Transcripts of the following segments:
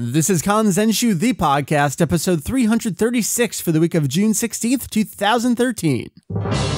This is Kanzenshuu, the podcast, episode 336 for the week of June 16th, 2013.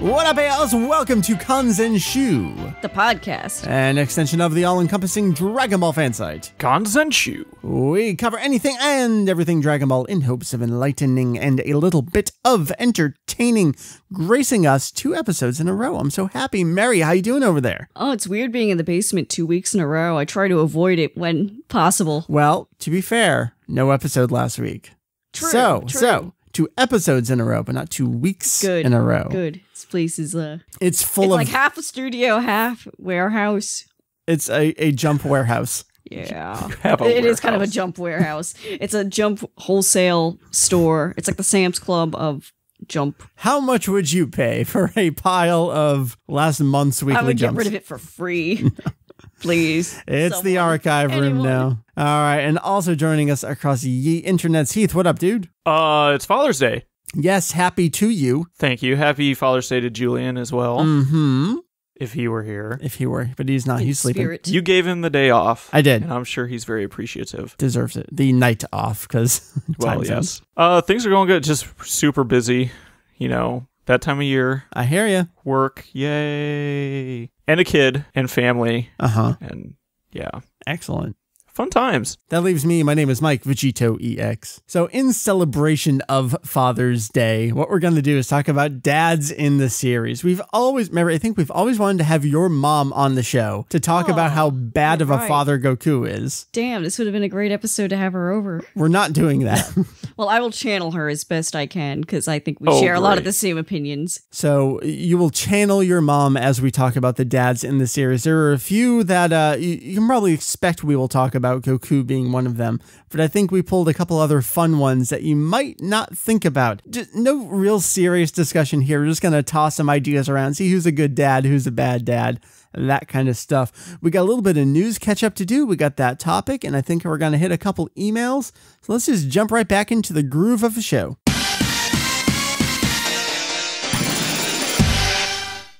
What up, ales? Welcome to Kanzenshuu, the podcast. an extension of the all-encompassing Dragon Ball fan site. Kanzenshuu. We cover anything and everything Dragon Ball in hopes of enlightening and a little bit of entertaining, gracing us two episodes in a row. I'm so happy. Mary, how you doing over there? Oh, it's weird being in the basement two weeks in a row. I try to avoid it when possible. Well, to be fair, no episode last week. True, so, true. so two episodes in a row, but not two weeks Good. in a row. Good. This place is uh It's full it's of like half a studio, half warehouse. it's a, a jump warehouse. Yeah. have a It is kind of a jump warehouse. It's a jump wholesale store. It's like the Sam's Club of jump. How much would you pay for a pile of last month's weekly I would jumps? get rid of it for free. Please. It's the archive room Anyone. now. All right, and also joining us across the ye internets, Heath. What up, dude? Uh, it's Father's Day. Yes, happy to you. Thank you. Happy Father's Day to Julian as well, Hmm. if he were here. If he were, but he's not. In he's sleeping. spirit. You gave him the day off. I did. And I'm sure he's very appreciative. Deserves it. The night off because Well, yes. Uh, things are going good. Just super busy. You know, that time of year, I hear you. work, yay. And a kid and family. Uh huh. And yeah, Excellent. Fun times. That leaves me. My name is Mike Vegetto EX. So, in celebration of Father's Day, what we're going to do is talk about dads in the series. We've always, remember, I think we've always wanted to have your mom on the show to talk about how bad of a right. father Goku is. Damn, this would have been a great episode to have her over. We're not doing that. Well, I will channel her as best I can because I think we Oh, share a lot of the same opinions. So you will channel your mom as we talk about the dads in the series. There are a few that uh, you, you can probably expect we will talk about, Goku being one of them. But I think we pulled a couple other fun ones that you might not think about. Just no real serious discussion here. We're just going to toss some ideas around, see who's a good dad, who's a bad dad, that kind of stuff. We got a little bit of news catch up to do. We got that topic, and I think we're going to hit a couple emails. So let's just jump right back into the groove of the show.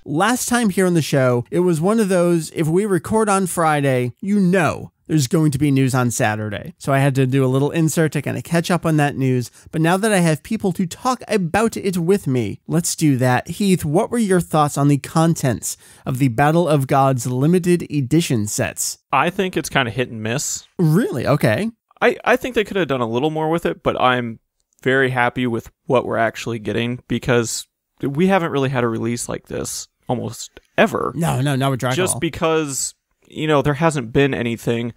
Last time here on the show, it was one of those if we record on Friday, you know there's going to be news on Saturday. So I had to do a little insert to kind of catch up on that news. But now that I have people to talk about it with me, let's do that. Heath, what were your thoughts on the contents of the Battle of Gods limited edition sets? I think it's kind of hit and miss. Really? Okay. I, I think they could have done a little more with it, but I'm very happy with what we're actually getting because we haven't really had a release like this almost ever. No, no, not with Dragon Just because, you know, there hasn't been anything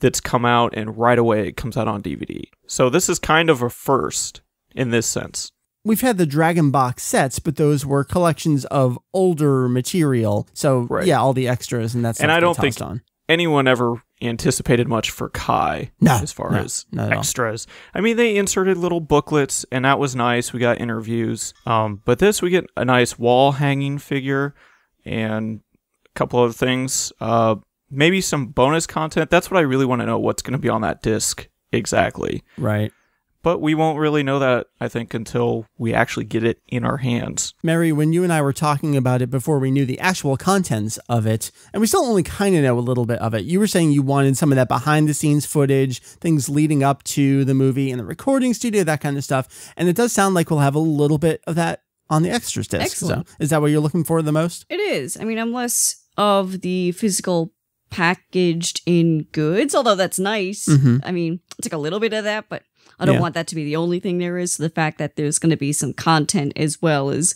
that's come out and right away it comes out on DVD. So this is kind of a first in this sense. We've had the Dragon Box sets, but those were collections of older material. So Right. yeah, all the extras and that's And I don't think- on. Anyone ever anticipated much for Kai No, as far no, as not at all. extras. I mean, they inserted little booklets, and that was nice. We got interviews. Um, but this, we get a nice wall hanging figure and a couple other things. Uh, maybe some bonus content. That's what I really want to know. What's going to be on that disc exactly? Right. But we won't really know that, I think, until we actually get it in our hands. Mary, when you and I were talking about it before we knew the actual contents of it, and we still only kind of know a little bit of it, you were saying you wanted some of that behind the scenes footage, things leading up to the movie and the recording studio, that kind of stuff. And it does sound like we'll have a little bit of that on the extras disc. Excellent. So is that what you're looking for the most? It is. I mean, I'm less of the physical packaged in goods, although that's nice. Mhm. I mean, it's like a little bit of that, but I don't Yeah. want that to be the only thing there is. So the fact that there's going to be some content as well as,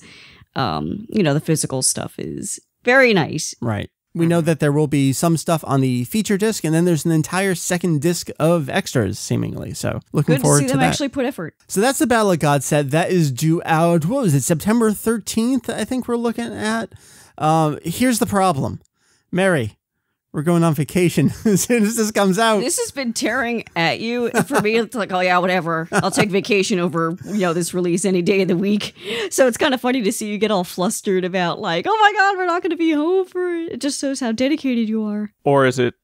um, you know, the physical stuff is very nice. Right. We know that there will be some stuff on the feature disc, and then there's an entire second disc of extras, seemingly. So looking Good to forward see to them that. actually put effort. So that's the Battle of God set. That is due out. What was it? September 13th, I think we're looking at. Um, here's the problem Mary, we're going on vacation as soon as this comes out. This has been tearing at you. For me, it's like, oh yeah, whatever. I'll take vacation over, you know, this release any day of the week. So it's kind of funny to see you get all flustered about like, oh my god, we're not going to be home for it. It just shows how dedicated you are. Or is it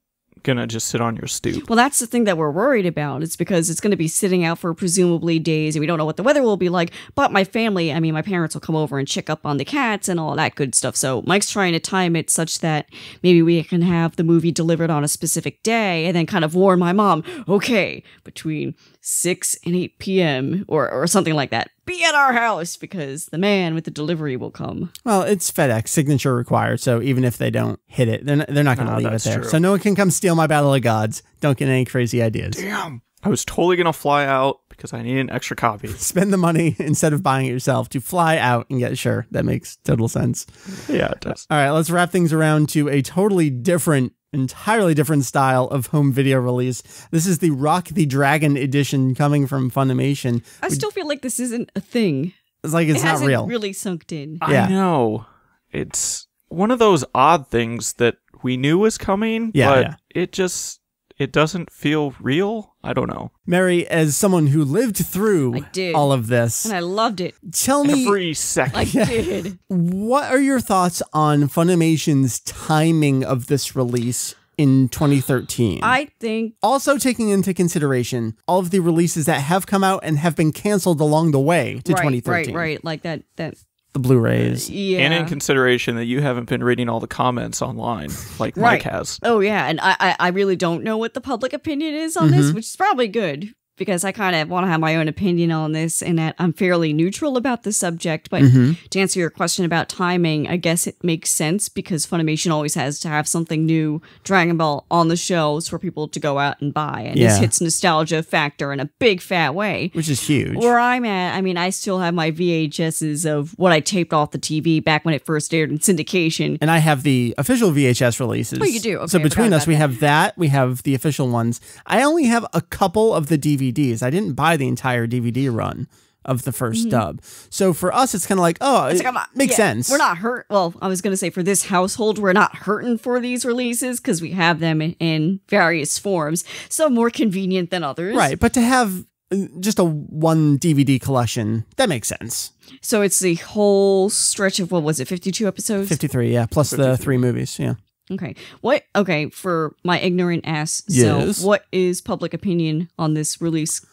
gonna just sit on your stoop. Well, that's the thing that we're worried about. It's because it's going to be sitting out for presumably days, and we don't know what the weather will be like. But my family, I mean, my parents will come over and check up on the cats and all that good stuff. So Mike's trying to time it such that maybe we can have the movie delivered on a specific day, and then kind of warn my mom, okay, between 6 and 8 p.m. or, or something like that. Be at our house because the man with the delivery will come. Well, it's FedEx signature required, so even if they don't hit it, they're not, they're not going to Ah, leave it there. true. So no one can come steal my Battle of Gods. Don't get any crazy ideas. Damn. I was totally gonna fly out because I need an extra copy. Spend the money instead of buying it yourself to fly out and get sure. That makes total sense. yeah, it does. All right, let's wrap things around to a totally different, entirely different style of home video release. This is the Rock the Dragon edition coming from Funimation. I still feel like this isn't a thing. It's like it's it not hasn't real. really sunk in. Yeah. I know. It's one of those odd things that we knew was coming, Yeah, but yeah. it just it doesn't feel real. I don't know. Mary, as someone who lived through all of this, And I loved it. tell me Every second. I did. what are your thoughts on Funimation's timing of this release in 2013? I think also taking into consideration all of the releases that have come out and have been canceled along the way to right, 2013. right, right, like that. That The Blu-rays. Uh, yeah. And in consideration that you haven't been reading all the comments online like Right. Mike has. oh yeah, and I, I I really don't know what the public opinion is on this, mm-hmm. which is probably good because I kind of want to have my own opinion on this, and that I'm fairly neutral about the subject. But mm-hmm. to answer your question about timing, I guess it makes sense because Funimation always has to have something new, Dragon Ball, on the shelves for people to go out and buy, and Yeah. this hits nostalgia factor in a big fat way. Which is huge. Where I'm at, I mean, I still have my VHSs of what I taped off the TV back when it first aired in syndication. and I have the official VHS releases. Oh, you do? Okay, so between us, we that. have that. We have the official ones. I only have a couple of the DVDs. I didn't buy the entire DVD run of the 1st dub. So for us, it's kind of like, oh. It's it like, not- makes yeah, sense. We're not hurt. Well, I was going to say for this household, we're not hurting for these releases because we have them in, in various forms. Some more convenient than others. right, but to have uh, just a one DVD collection, that makes sense. So it's the whole stretch of what was it, 52 episodes? 53, yeah, plus the three movies, yeah. Okay. What? Okay. For my ignorant ass Yes. self, what is public opinion on this release?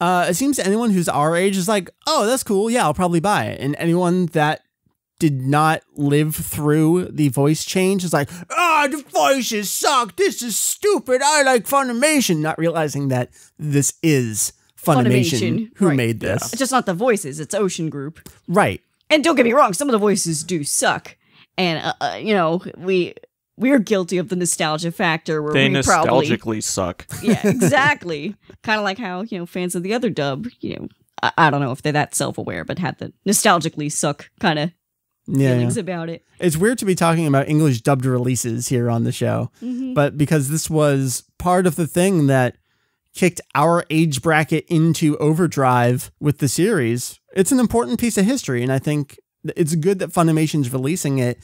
Uh, it seems anyone who's our age is like, oh, that's cool. Yeah, I'll probably buy it. And anyone that did not live through the voice change is like, ah, the voices suck. This is stupid. I like Funimation. Not realizing that this is Funimation, Funimation, who right. made this. It's just not the voices. It's Ocean Group. Right. And don't get me wrong, some of the voices do suck, and uh, uh, you know we we're guilty of the nostalgia factor where They we probably nostalgically suck. yeah exactly kind of like how you know fans of the other dub you know I, I don't know if they're that self aware but have the nostalgically suck kind of Yeah. yeah. feelings about it. It's weird to be talking about English dubbed releases here on the show, mm-hmm. but because this was part of the thing that kicked our age bracket into overdrive with the series, it's an important piece of history. And I think it's good that Funimation's releasing it.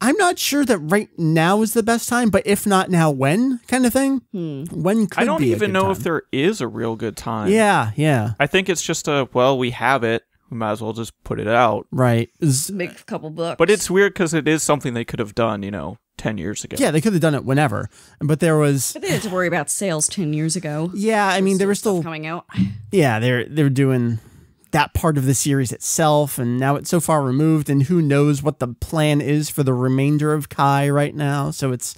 I'm not sure that right now is the best time, but if not now, when kind of thing? Hmm. When could I don't be a even good know time? if there is a real good time. Yeah, yeah, I think it's just a well, we have it. We might as well just put it out. right. Is- Make a couple bucks. But it's weird because it is something they could have done, you know, ten years ago. yeah, they could have done it whenever, but there was. But they had to worry about sales ten years ago. Yeah, I mean, they were still coming out. yeah, they're they're doing that part of the series itself, and now it's so far removed, and who knows what the plan is for the remainder of Kai right now. So it's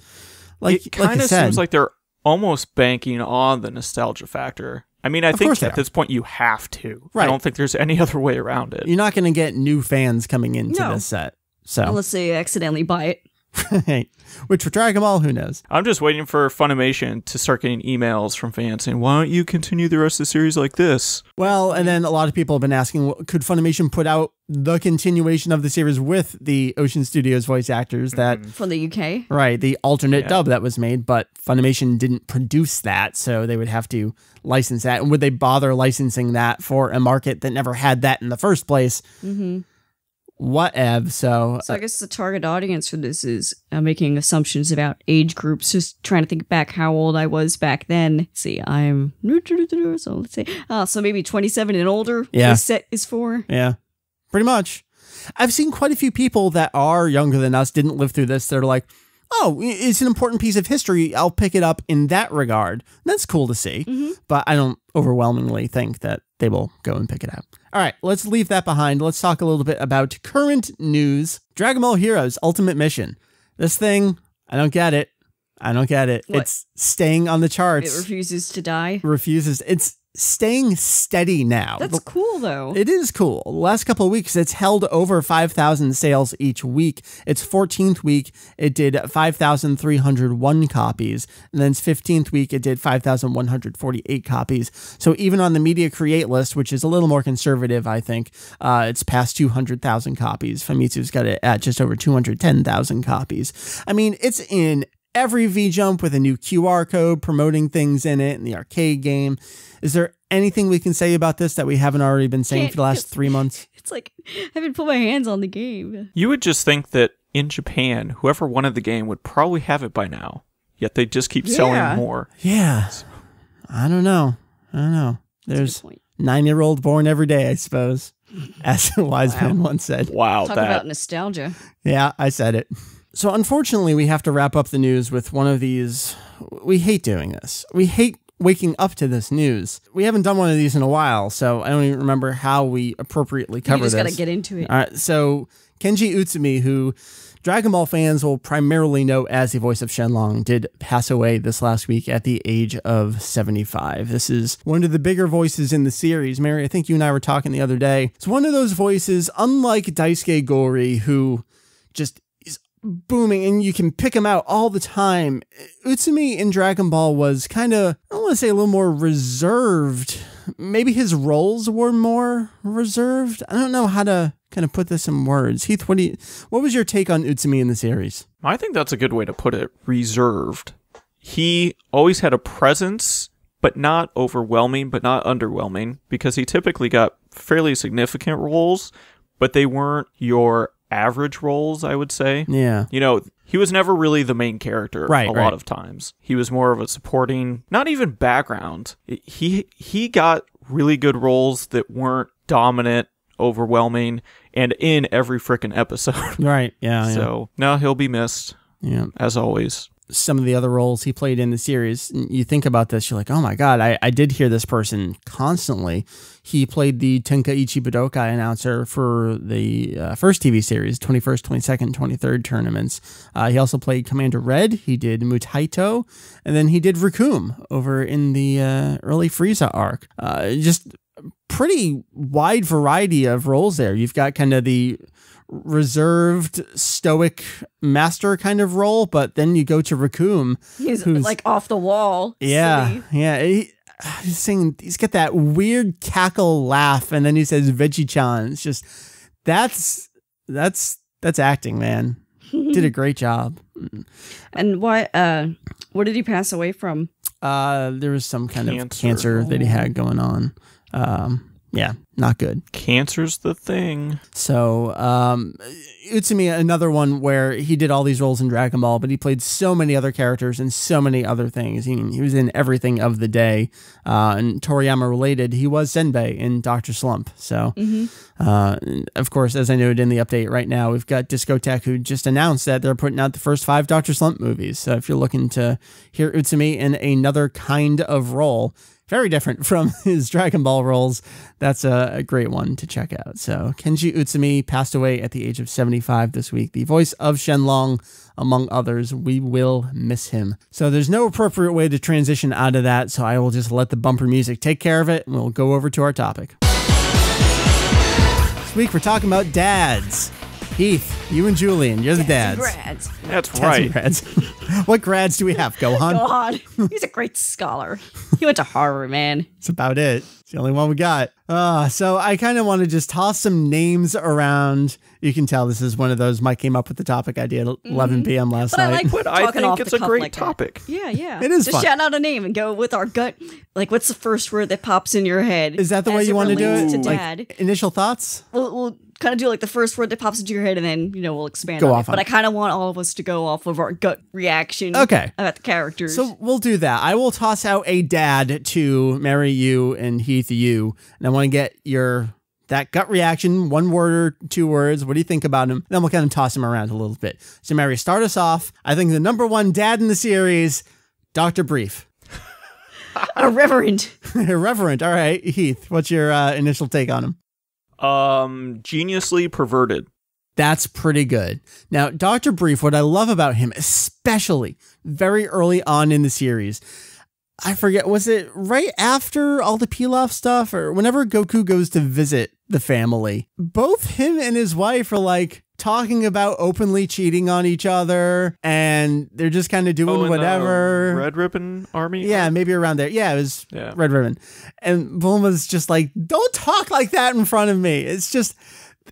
like it kind of said, seems like they're almost banking on the nostalgia factor. I mean, I Of think at this point you have to. Right. I don't think there's any other way around it. you're not going to get new fans coming into No. this set. So, Unless they accidentally buy it. which for Dragon Ball, who knows? I'm just waiting for Funimation to start getting emails from fans saying, "Why don't you continue the rest of the series like this?" Well, and then a lot of people have been asking, could Funimation put out the continuation of the series with the Ocean Studios voice actors that From the UK. Right, the alternate Yeah. dub that was made, but Funimation didn't produce that, so they would have to license that. And would they bother licensing that for a market that never had that in the first place? Mm-hmm. Whatever. So, So I guess the target audience for this is uh, making assumptions about age groups. Just trying to think back how old I was back then. Let's see, I'm so let's say, uh, so maybe 27 and older. Yeah. This set is for. yeah, pretty much. I've seen quite a few people that are younger than us, didn't live through this. They're like, oh, it's an important piece of history. I'll pick it up in that regard. That's cool to see. But I don't overwhelmingly think that they will go and pick it up. All right, let's leave that behind. Let's talk a little bit about current news. Dragon Ball Heroes Ultimate Mission. This thing, I don't get it. I don't get it. What? It's staying on the charts. It refuses to die. refuses. It's staying steady now. That's cool though. It is cool. The last couple of weeks, it's held over 5,000 sales each week. Its 14th week, it did 5,301 copies. And then its 15th week, it did 5,148 copies. So even on the Media Create list, which is a little more conservative, I think, uh, it's past 200,000 copies. Famitsu's got it at just over 210,000 copies. I mean, it's in every V Jump with a new QR code promoting things in it in the arcade game. Is there anything we can say about this that we haven't already been saying Can't- for the last three months? it's like I haven't put my hands on the game. You would just think that in Japan, whoever wanted the game would probably have it by now. Yet they just keep Yeah. selling more. Yeah. I don't know. I don't know. There's a good point. nine year old born every day, I suppose, as a wise Wow. man once said. Wow, Talk that about nostalgia. Yeah, I said it. So, unfortunately, we have to wrap up the news with one of these. We hate doing this. We hate waking up to this news. We haven't done one of these in a while, so I don't even remember how we appropriately cover you just gotta get into it. All right, so Kenji Utsumi, who Dragon Ball fans will primarily know as the voice of Shenlong, did pass away this last week at the age of 75. This is one of the bigger voices in the series. Mary, I think you and I were talking the other day. It's one of those voices, unlike Daisuke Gori, who just booming and you can pick him out all the time. Utsumi in Dragon Ball was kind of, I want to say a little more reserved. Maybe his roles were more reserved. I don't know how to kind of put this in words. Heath, what do you, what was your take on Utsumi in the series? I think that's a good way to put it. Reserved. He always had a presence, but not overwhelming, but not underwhelming, because he typically got fairly significant roles, but they weren't your average roles, I would say. Yeah. You know, he was never really the main character Right, a right. lot of times. He was more of a supporting, not even background. He he got really good roles that weren't dominant, overwhelming, and in every freaking episode. Right. Yeah. yeah. So, no, he'll be missed yeah. as always. Some of the other roles he played in the series. You think about this, you're like, oh my god, I, I did hear this person constantly. He played the Tenkaichi Budokai announcer for the uh, first TV series, 21st, 22nd, 23rd tournaments. Uh, he also played Commander Red. He did Mutaito, and then he did Rikum over in the uh, early Frieza arc. Uh, just pretty wide variety of roles there. You've got kind of the reserved, stoic master kind of role, but then you go to Raccoon. He's who's- like off the wall. Yeah, silly. yeah. He, he's saying he's got that weird cackle laugh, and then he says "Veggie Chan." It's just that's that's that's acting, man. Did a great job. And what uh what did he pass away from? Uh, there was some kind of Cancer. cancer that he had going on. Um, yeah, not good. Cancer's the thing. So, um, Utsumi, another one where he did all these roles in Dragon Ball, but he played so many other characters and so many other things. He, he was in everything of the day. Uh, and Toriyama related, he was Senbei in Doctor Slump. So, uh, of course, as I noted in the update right now, we've got Discotek who just announced that they're putting out the first five Doctor Slump movies. So, if you're looking to hear Utsumi in another kind of role, very different from his Dragon Ball roles. That's a, a great one to check out. So Kenji Utsumi passed away at the age of 75 this week. The voice of Shenlong, among others. We will miss him. So there's no appropriate way to transition out of that. So I will just let the bumper music take care of it, and we'll go over to our topic. This week we're talking about dads. Heath, you and Julian, you're the dads. Grads. That's Dads right. grads. what grads do we have? Gohan? God, he's a great scholar. He went to Harvard, man. That's about it. It's the only one we got. Uh, so I kind of want to just toss some names around. You can tell this is one of those Mike came up with the topic idea at 11 p.m. last But I night. like But I talking think off it's a great like that. topic. Yeah, yeah. It is Just fun. shout out a name and go with our gut. Like, what's the first word that pops in your head? is that the way you want to do it? To Like, dad. initial thoughts? we'll, we'll kind of do like the first word that pops into your head, and then you know we'll expand. Go on off it. on But I kind of want all of us to go off of our gut reaction. Okay. About the characters. So we'll do that. I will toss out a dad to marry you and Heath you, and I want to get your that gut reaction, one word or two words. What do you think about him? Then we'll kind of toss him around a little bit. So, Mary, start us off. I think the number one dad in the series, Dr. Brief. Irreverent. Irreverent. All right. Heath, what's your uh, initial take on him? Um, geniusly perverted. That's pretty good. Now, Dr. Brief, what I love about him, especially very early on in the series, I forget, was it right after all the Pilaf stuff or whenever Goku goes to visit the family? Both him and his wife are like talking about openly cheating on each other and they're just kind of doing Oh, in the whatever. Red Ribbon Army. Yeah, maybe around there. Yeah, it was Yeah. Red Ribbon. And Bulma's just like, don't talk like that in front of me. It's just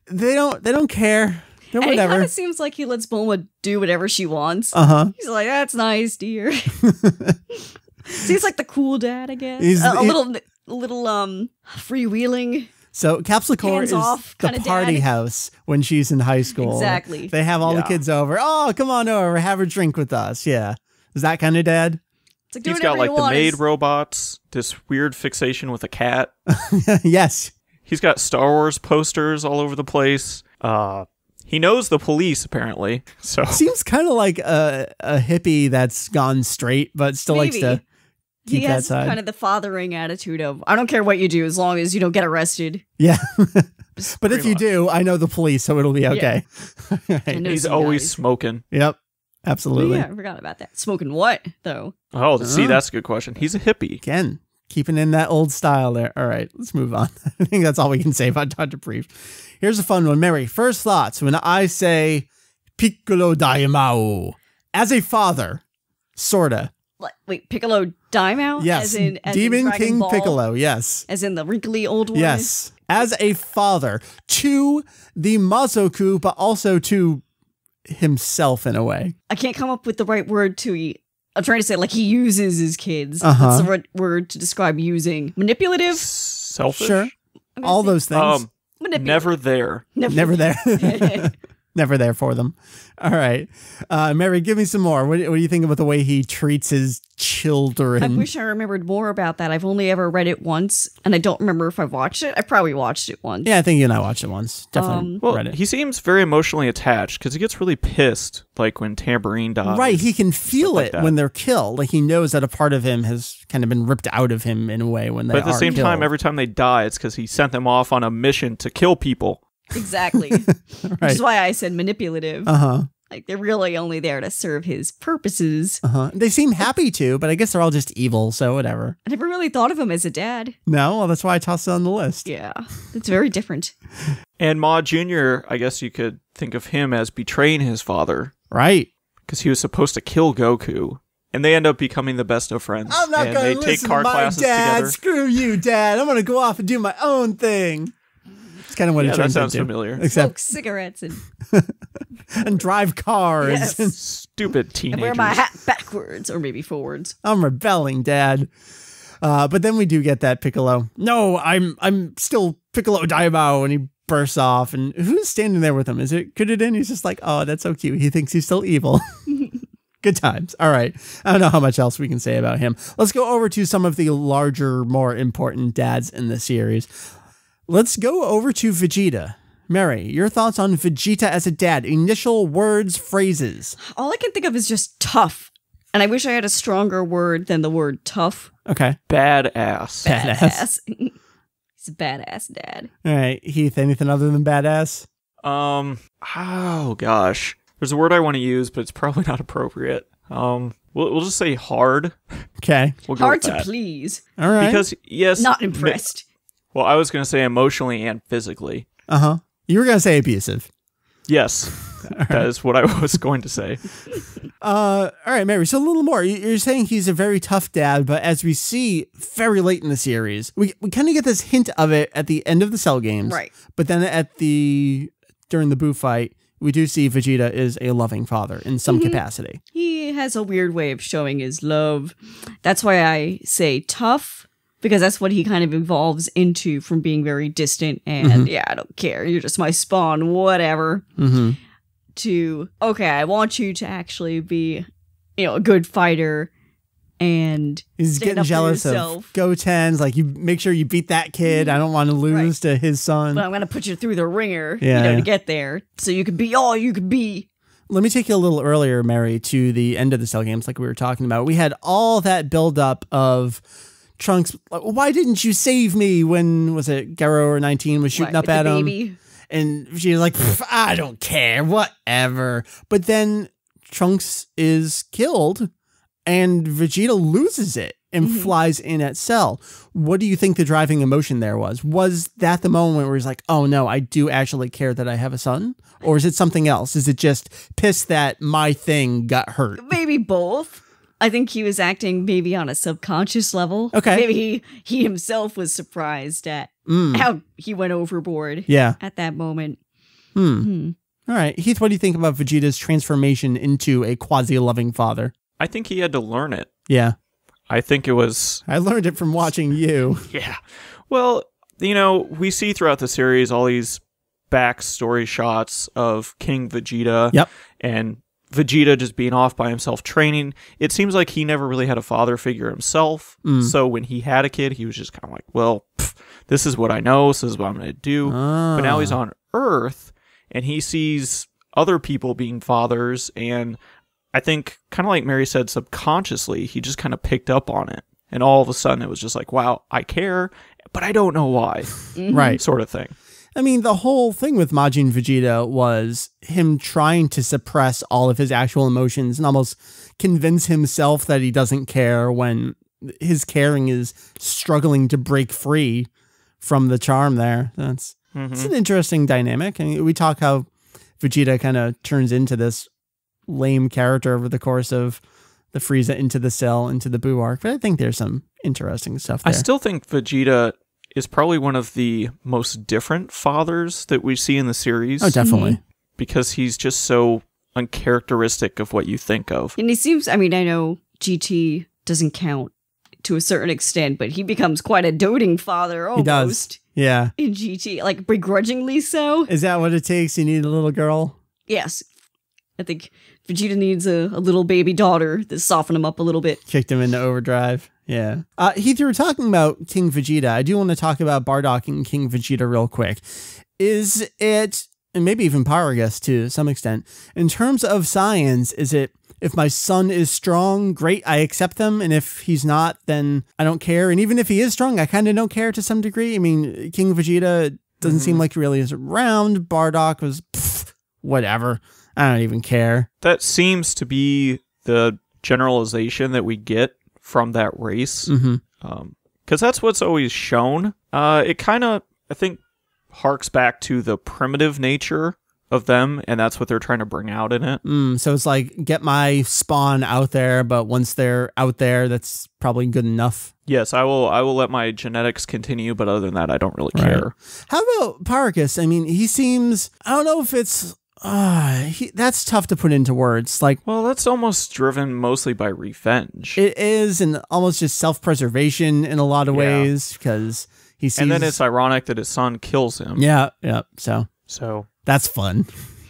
they don't they don't care. They're And it kind whatever. of seems like he lets Bulma do whatever she wants. Uh-huh. He's like, that's nice, dear. Seems like the cool dad, I guess. He's- a, a he- little, a little um freewheeling. So Capsule Corps Hands is off the party dad. house when she's in high school. Exactly. They have all the kids over. Oh, come on over, have a drink with us. Yeah. Is that kind of dad? It's like He's got like the want. maid robots, this weird fixation with a cat. yes. He's got Star Wars posters all over the place. Uh, he knows the police apparently. So Seems kind of like a, a hippie that's gone straight, but still likes to Maybe. Keep he that has side. kind of the fathering attitude of I don't care what you do as long as you don't get arrested. yeah. but if Pretty you much. do, I know the police, so it'll be okay. I Right. he's always guys. smoking. Yep. Absolutely. yeah, I forgot about that. Smoking what though? Oh, see, Oh. that's a good question. He's a hippie. Again, keeping in that old style there. All right, let's move on. I think that's all we can say about Dr. Brief. Here's a fun one. Mary, first thoughts when I say Piccolo Daimao. As a father, sorta. Like, wait, Piccolo Daimao? Yes. As in, as Demon Dragon King Ball? Piccolo, yes. As in the wrinkly old one? Yes. As a father to the Mazoku, but also to himself in a way. I can't come up with the right word to eat. I'm trying to say like he uses his kids. Uh-huh. What's the right word to describe using? Manipulative? Selfish. Sure. All say those things. Um, manipulative. never there. Never there. Never there for them. All right. Uh, Mary, give me some more. What, what do you think about the way he treats his children? I wish I remembered more about that. I've only ever read it once, and I don't remember if I watched it. I probably watched it once. yeah, I think you and I watched it once. Definitely Um, Well, read it. he seems very emotionally attached because he gets really pissed, like when Tambourine dies. right. He can feel like it that. when they're killed. Like he knows that a part of him has kind of been ripped out of him in a way when they But at the are same time, every time they die, it's because he sent them off on a mission to kill people. Exactly. Which is why I said manipulative. Uh huh. like they're really only there to serve his purposes. Uh huh. They seem happy to, but I guess they're all just evil. So whatever. I never really thought of him as a dad. No, well, that's why I tossed it on the list. Yeah, it's very different. And Ma Jr., I guess you could think of him as betraying his father Right. because he was supposed to kill Goku. And they end up becoming the best of friends. I'm not going they to take listen car to my classes dad. together. Screw you, dad. I'm going to go off and do my own thing. It's kind of what Yeah, it that turns sounds into. familiar. Except Smoke cigarettes and, and drive cars. Yes. Stupid and wear my hat backwards or maybe forwards. I'm rebelling, Dad. Uh, but then we do get that Piccolo. No, I'm I'm still Piccolo Daimao, and he bursts off. And who's standing there with him? Is it Kuririn? He's just like, oh, that's so cute. He thinks he's still evil. Good times. All right. I don't know how much else we can say about him. Let's go over to some of the larger, more important dads in the series. Let's go over to Vegeta. Mary, your thoughts on Vegeta as a dad? Initial words, phrases. All I can think of is just tough. And I wish I had a stronger word than the word tough. Okay. Badass. Badass. He's a badass dad. All right. Heath, anything other than badass? Um, oh gosh. There's a word I want to use, but it's probably not appropriate. Um, we'll, we'll just say hard. Okay. We'll Hard to please. All right. Because, yes. Not ma- impressed. Well, I was going to say emotionally and physically. Uh huh. You were gonna say abusive. Yes. That is what I was going to say. Uh, all right, Mary. So a little more. You- You're saying he's a very tough dad, but as we see very late in the series, we we kind of get this hint of it at the end of the Cell games, Right. But then at the during the Boo fight, we do see Vegeta is a loving father in some capacity. He has a weird way of showing his love. That's why I say tough, because that's what he kind of evolves into from being very distant and, yeah, I don't care. You're just my spawn, whatever. Mm-hmm. To, okay, I want you to actually be, you know, a good fighter and He's getting up jealous of. Goten's. Like, you make sure you beat that kid. I don't want to lose to his son. but I'm gonna put you through the ringer, Yeah, you know, yeah. to get there, so you can be all you can be. Let me take you a little earlier, Mary, to the end of the Cell games, like we were talking about. We had all that buildup of Trunks. like, Why didn't you save me when was it Gero or nineteen was shooting Right, up at him? baby. And she's like, I don't care, whatever. But then Trunks is killed and Vegeta loses it and Mm-hmm. flies in at Cell. What do you think the driving emotion there was? Was that the moment where he's like, oh no, I do actually care that I have a son? Or is it something else? Is it just pissed that my thing got hurt? Maybe both. I think he was acting maybe on a subconscious level. Okay. Maybe he, he himself was surprised at Mm, how he went overboard yeah. at that moment. Hmm. Hmm. All right. Heath, what do you think about Vegeta's transformation into a quasi loving father? I think he had to learn it. Yeah. I think it was I learned it from watching you. Yeah. Well, you know, we see throughout the series all these backstory shots of King Vegeta Yep. and Vegeta just being off by himself training. It seems like he never really had a father figure himself. Mm. So when he had a kid, he was just kind of like, well, pff, this is what I know. This is what I'm going to do. But now he's Ah. on Earth and he sees other people being fathers. And I think, kind of like Mary said, subconsciously, he just kind of picked up on it. And all of a sudden, it was just like, wow, I care, but I don't know why, Right. sort of thing. I mean, the whole thing with Majin Vegeta was him trying to suppress all of his actual emotions and almost convince himself that he doesn't care when his caring is struggling to break free from the charm there. That's Mhm. it's an interesting dynamic. I mean, we talk how Vegeta kind of turns into this lame character over the course of the Frieza into the Cell into the Boo arc, but I think there's some interesting stuff I still think Vegeta is probably one of the most different fathers that we see in the series oh, definitely. Mm-hmm. because he's just so uncharacteristic of what you think of. And he seems, I mean, I know GT doesn't count to a certain extent, but he becomes quite a doting father almost He does. Yeah. in GT, like begrudgingly so. Is that what it takes? You need a little girl? Yes. I think Vegeta needs a, a little baby daughter to soften him up a little bit. kicked him into overdrive. Yeah. Uh, Heath, you were talking about King Vegeta. I do want to talk about Bardock and King Vegeta real quick. Is it, and maybe even Paragus to some extent, in terms of science, is it if my son is strong, great, I accept them. And if he's not, then I don't care. And even if he is strong, I kind of don't care to some degree. I mean, King Vegeta doesn't seem like he really is around. Bardock was pff, whatever. I don't even care. That seems to be the generalization that we get from that race. hmm because that's what's always shown. Uh, it kind of, I think, harks back to the primitive nature of them, and that's what they're trying to bring out in it. Mm, so it's like get my spawn out there, but once they're out there, that's probably good enough. Yes, I will. I will let my genetics continue, but other than that, I don't really Right. care. How about Paragus? I mean, he seems. I don't know if it's. Uh, he, that's tough to put into words. Like Well, that's almost driven mostly by revenge, it is, and almost just self-preservation in a lot of Yeah. ways because he sees. and then it's ironic that his son kills him. yeah, yeah. So So that's fun.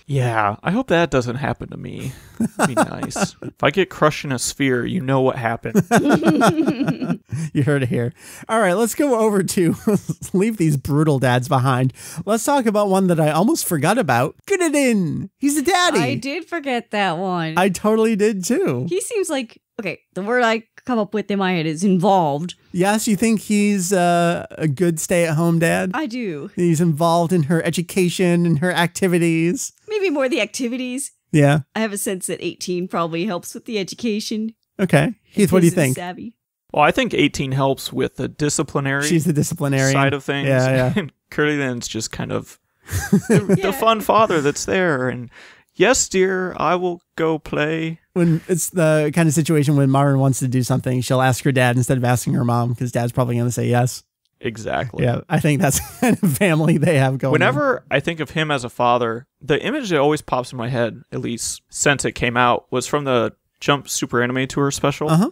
Yeah, I hope that doesn't happen to me. That'd be nice. if I get crushed in a sphere, you know what happened. You heard it here. All right, let's go over to leave these brutal dads behind. Let's talk about one that I almost forgot about. Kuririn. He's a daddy. I did forget that one. I totally did too. he seems like, okay, the word I come up with in my head is involved. Yes, you think he's uh, a good stay-at-home dad? I do. He's involved in her education and her activities. Maybe more the activities. Yeah. I have a sense that 18 probably helps with the education. Okay. Heath, what do you think? Savvy. well, I think 18 helps with the disciplinary She's the disciplinary side of things. Yeah, yeah. And Kuririn's just kind of the, Yeah. the fun father that's there. And yes, dear, I will go play. When it's the kind of situation when Marron wants to do something, she'll ask her dad instead of asking her mom because dad's probably going to say yes. Exactly. Yeah, I think that's the kind of family they have going. on. Whenever I think of him as a father, the image that always pops in my head, at least since it came out, was from the Jump Super Anime Tour special Uh-huh.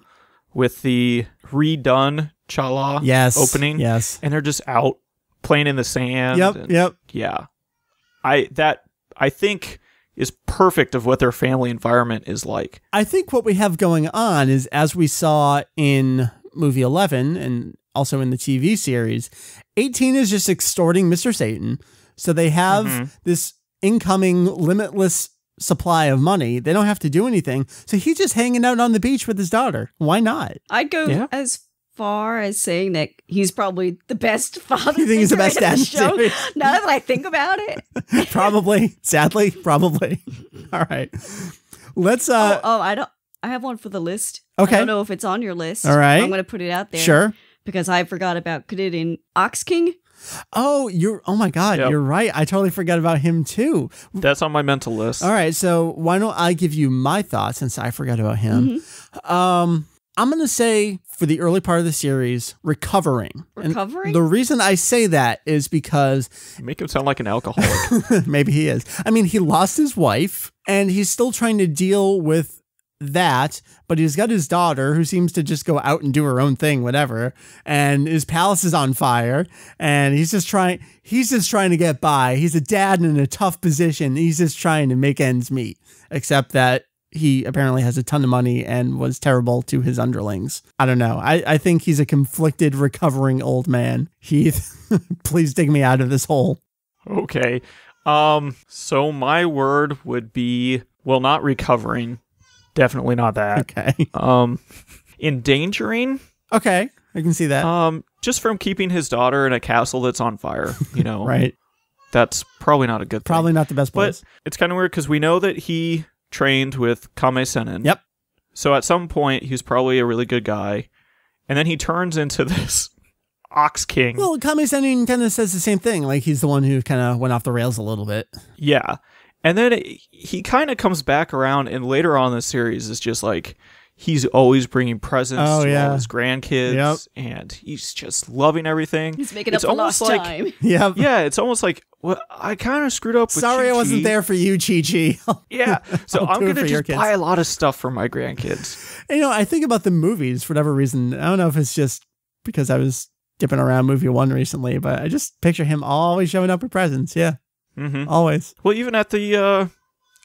with the redone Chala yes, opening. Yes. And they're just out playing in the sand. Yep. and- Yep. Yeah. I that I think is perfect of what their family environment is like. I think what we have going on is, as we saw in movie 11 and also in the TV series, 18 is just extorting Mr. Satan. So they have Mm-hmm. this incoming limitless supply of money. They don't have to do anything. So he's just hanging out on the beach with his daughter. Why not? I'd go Yeah. as far as saying that he's probably the best father. You think he's the best dad in the show. series? Now that I think about it, probably. Sadly, probably. All right. Let's uh oh, oh, I don't. I have one for the list. Okay. I don't know if it's on your list. All right. I'm going to put it out there. sure. Because I forgot about Cadet in Ox King. Oh, you're oh my god, Yep. you're right. I totally forgot about him too. That's on my mental list. All right, so why don't I give you my thoughts since I forgot about him? Um, I'm gonna say for the early part of the series, recovering. And Recovering? the reason I say that is because You make him sound like an alcoholic. maybe he is. I mean, he lost his wife, and he's still trying to deal with that, but he's got his daughter who seems to just go out and do her own thing, whatever. And his palace is on fire, and he's just trying. He's just trying to get by. He's a dad in a tough position. He's just trying to make ends meet. Except that he apparently has a ton of money and was terrible to his underlings. I don't know. I, I think he's a conflicted, recovering old man. Heath, please dig me out of this hole. okay. Um so my word would be well not recovering. Definitely not that. Okay. Um endangering Okay. I can see that. um just from keeping his daughter in a castle that's on fire, you know. right. That's probably not a good thing. Probably not the best place. But it's kind of weird because we know that he trained with Kame Sennin. Yep. So at some point, he's probably a really good guy. And then he turns into this Ox King. Well, Kame Sennin kind of says the same thing. Like he's the one who kind of went off the rails a little bit. yeah. And then it, he kind of comes back around, and later on in the series, is just like he's always bringing presents Oh, to yeah. all his grandkids. Yep. And he's just loving everything. He's making It's up almost lost like- time. Yep. Yeah, it's almost like, well, I kind of screwed up with Sorry I Chi-Chi. wasn't there for you, Chi Chi. Yeah. So I'll I'm going to for your just kids. buy a lot of stuff for my grandkids. you know, I think about the movies for whatever reason. I don't know if it's just because I was dipping around movie one recently, but I just picture him always showing up with presents. Yeah, hmm always. Well, even at the uh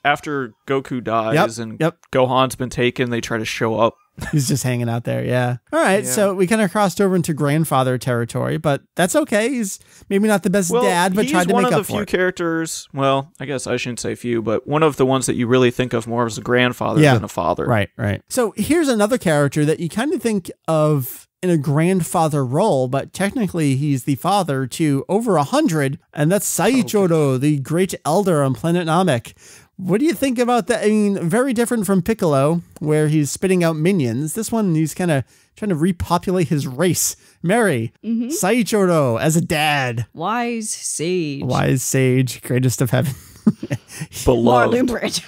after Goku dies Yep, and yep. Gohan's been taken, they try to show up. He's just hanging out there. Yeah. All right. Yeah. So we kind of crossed over into grandfather territory, but that's okay. He's maybe not the best Well, dad, but tried to one make of up the for few it. characters. Well, I guess I shouldn't say few, but one of the ones that you really think of more as a grandfather Yeah. than a father. Right, right. So here's another character that you kind of think of in a grandfather role, but technically he's the father to over a hundred, and that's oh, Saichoro, the great elder on planet Namek. What do you think about that? I mean, very different from Piccolo, where he's spitting out minions. This one, he's kind of trying to repopulate his race. Mary, mm-hmm. Saichoro as a dad, Wise sage. wise sage, greatest of heaven. Beloved. Marlon Brando.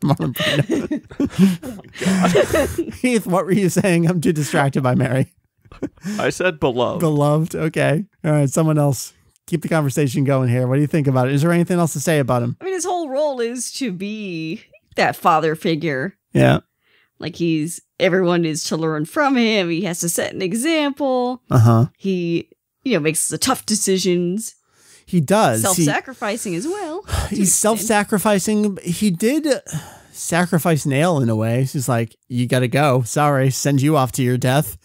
Marlon Brando. Heath, what were you saying? I'm too distracted by Mary. I said beloved. Beloved. Okay. All right. Someone else. Keep the conversation going here. What do you think about it? Is there anything else to say about him? I mean, his whole role is to be that father figure. Yeah. Like he's everyone is to learn from him. He has to set an example. Uh huh. He, you know, makes the tough decisions, He does. Self-sacrificing as well. he's self-sacrificing. He did sacrifice Nail in a way. She's like, you got to go. Sorry. Send you off to your death.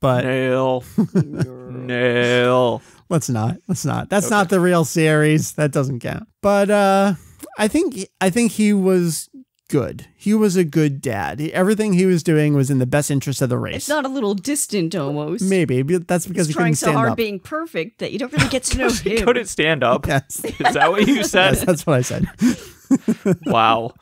But Nail. Nail. Let's not. Let's not. That's not the real series. That doesn't count. But uh I think I think he was good. He was a good dad. He, everything he was doing was in the best interest of the race. It's not a little distant almost. Maybe but that's because He's he trying couldn't so stand hard up. being perfect that you don't really get to know him. He him. couldn't stand up. Yes. Is that what you Yes, said? that's what I said. wow.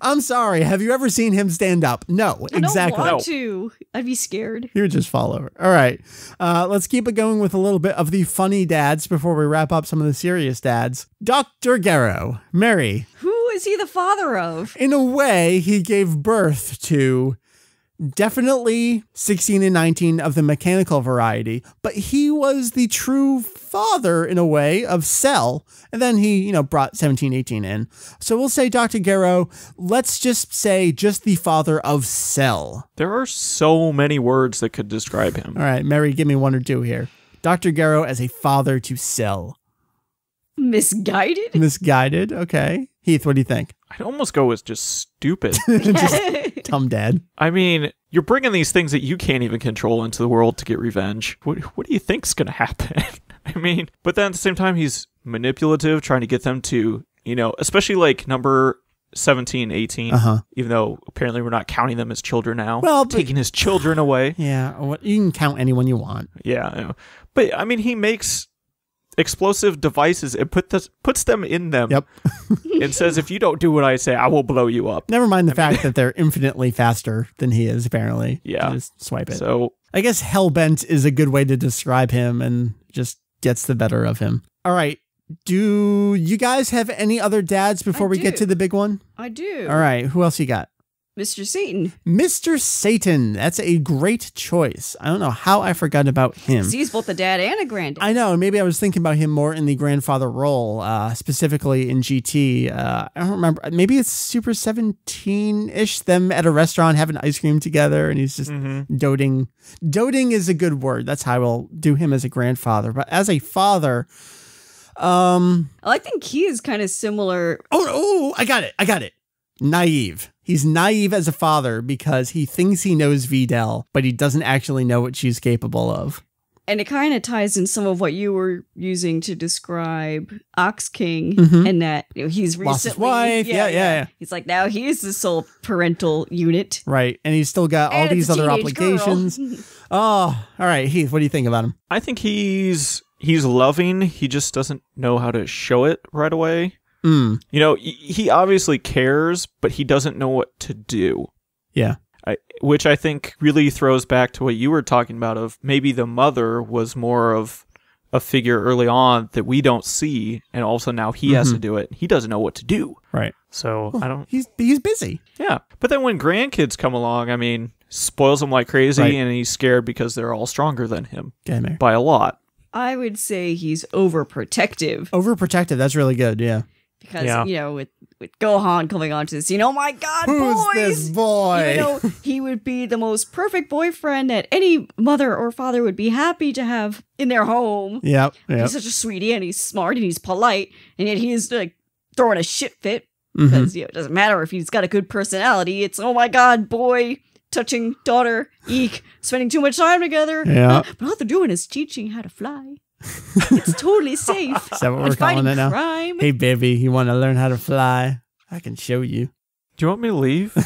I'm sorry. Have you ever seen him stand up? No, I don't exactly. want No. to. I'd be scared. He would just fall over. All right. Uh, let's keep it going with a little bit of the funny dads before we wrap up some of the serious dads. Dr. Gero, Mary. Who is he the father of? In a way, he gave birth to definitely 16 and 19 of the mechanical variety, but he was the true father in a way of Cell. And then he, you know, brought 17, 18 in. So we'll say Dr. Gero, let's just say just the father of Cell. There are so many words that could describe him. All right, Mary, give me one or two here. Dr. Gero as a father to Cell. Misguided? Misguided, okay. Heath, what do you think? I'd almost go with just stupid. Just dumb dad. I mean, you're bringing these things that you can't even control into the world to get revenge. What what do you think's going to happen? I mean, but then at the same time he's manipulative trying to get them to, you know, especially like number 17, 18, Uh-huh. even though apparently we're not counting them as children now. Well, but- taking his children away. Yeah, what- you can count anyone you want. Yeah, I. But I mean, he makes explosive devices and put this, puts them in them Yep. and says, if you don't do what I say, I will blow you up. Never mind the fact that they're infinitely faster than he is, apparently. Yeah. Just swipe it. So I guess hellbent is a good way to describe him and just gets the better of him. All right. Do you guys have any other dads before I we get to the big one? I do. All right. Who else you got? Mr. Satan. Mr. Satan. That's a great choice. I don't know how I forgot about him. He's both a dad and a granddad. I know. Maybe I was thinking about him more in the grandfather role, uh, specifically in GT. Uh, I don't remember. Maybe it's Super 17 ish, them at a restaurant having ice cream together, and he's just doting. Doting is a good word. That's how I will do him as a grandfather. But as a father, um, I think he is kind of similar. oh, oh, I got it. I got it. Naive. He's naive as a father because he thinks he knows Videl, but he doesn't actually know what she's capable of. And it kind of ties in some of what you were using to describe Ox King, Mhm. and that you know, he's recently Lost his wife. Yeah, yeah, yeah. He's like now he is the sole parental unit. Right. And he's still got all And it's these other obligations. Oh, all right, Heath. What do you think about him? I think he's he's loving. He just doesn't know how to show it right away. Mm, You know, he- he obviously cares, but he doesn't know what to do. yeah. I, which I think really throws back to what you were talking about of maybe the mother was more of a figure early on that we don't see, and also now he has to do it. He doesn't know what to do. Right. So I don't. He's he's busy. Yeah, but then when grandkids come along, I mean, spoils him like crazy, Right. and he's scared because they're all stronger than him Okay, Mary. by a lot. I would say he's overprotective Overprotective. That's really good. Yeah. Because Yeah. you know with with Gohan coming onto the scene. Oh my God, Who's boys! this boy? You know he would be the most perfect boyfriend that any mother or father would be happy to have in their home. Yep. Yep. He's such a sweetie and he's smart and he's polite, and yet he's like throwing a shit fit Mhm. because you know, it doesn't matter if he's got a good personality. It's oh my god, boy, touching daughter, eek, spending too much time together. Yeah. but all they're doing is teaching how to fly. It's totally safe. Is that what we're calling it now? crime. Hey, baby, you want to learn how to fly? I can show you. Do you want me to leave?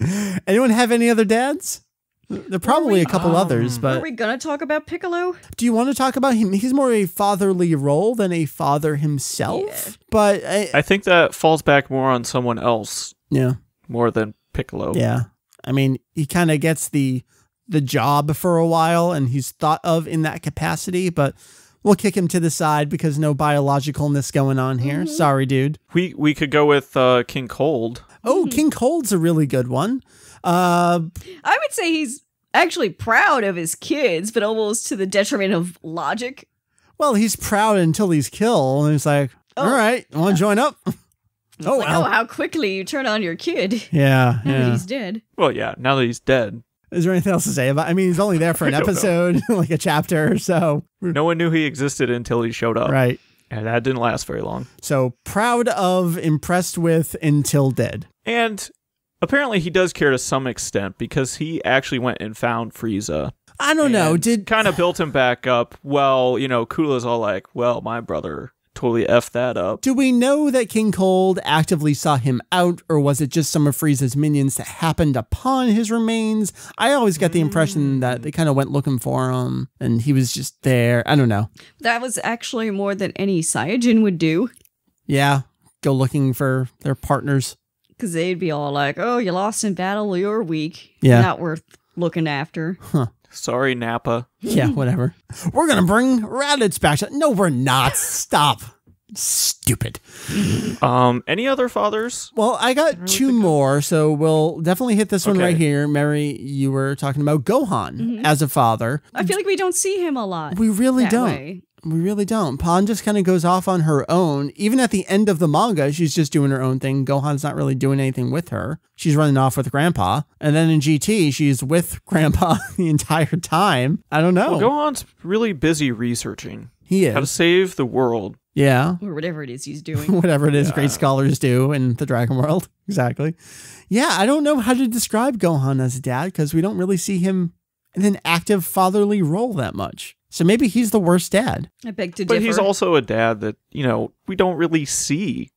Anyone have any other dads? There are probably a couple Um, others, but Are we gonna talk about Piccolo? do you want to talk about him? He's more a fatherly role than a father himself. Yeah. But I, I think that falls back more on someone else yeah, more than Piccolo. yeah. I mean, he kind of gets the the job for a while, and he's thought of in that capacity. But we'll kick him to the side because no biologicalness going on here. Mm-hmm. Sorry, dude. We we could go with uh, King Cold. Oh, King Cold's a really good one. Uh, I would say he's actually proud of his kids, but almost to the detriment of logic. well, he's proud until he's killed, and he's like, Oh. "All right, want to join up?" oh, like, well. oh, how quickly you turn on your kid yeah, now that yeah. he's dead. Well, yeah. Now that he's dead, Is there anything else to say about? I mean, he's only there for an I don't know. episode, like a chapter or so. no one knew he existed until he showed up, Right. and that didn't last very long. So proud of, impressed with, until dead. And apparently, he does care to some extent because he actually went and found Frieza. I don't know. Did kind of built him back up. Well, you know, Cooler's all like, "Well, my brother totally effed that up." do we know that King Cold actively saw him out, or was it just some of Frieza's minions that happened upon his remains? I always get the impression mm. that they kind of went looking for him, and he was just there. I don't know. That was actually more than any Saiyajin would do. Yeah, go looking for their partners. Because they'd be all like, oh, you lost in battle, you're weak. Yeah. Not worth looking after. Sorry, Nappa. Yeah, whatever. We're gonna bring Raditz back. No, we're not. Stop. Stupid. Um, any other fathers? Well, I got two more, so we'll definitely hit this one right here. Mary, you were talking about Gohan as a father. I feel like we don't see him a lot. We really that don't. way. We really don't. Pan just kind of goes off on her own. Even at the end of the manga, she's just doing her own thing. Gohan's not really doing anything with her. She's running off with Grandpa. And then in GT, she's with Grandpa the entire time. I don't know. Well, Gohan's really busy researching he how to save the world. Yeah. Or whatever it is he's doing. Whatever it is great scholars do in the Dragon World. Exactly. Yeah, I don't know how to describe Gohan as a dad because we don't really see him in an active fatherly role that much. So maybe he's the worst dad. I beg to But differ. he's also a dad that, you know, we don't really see.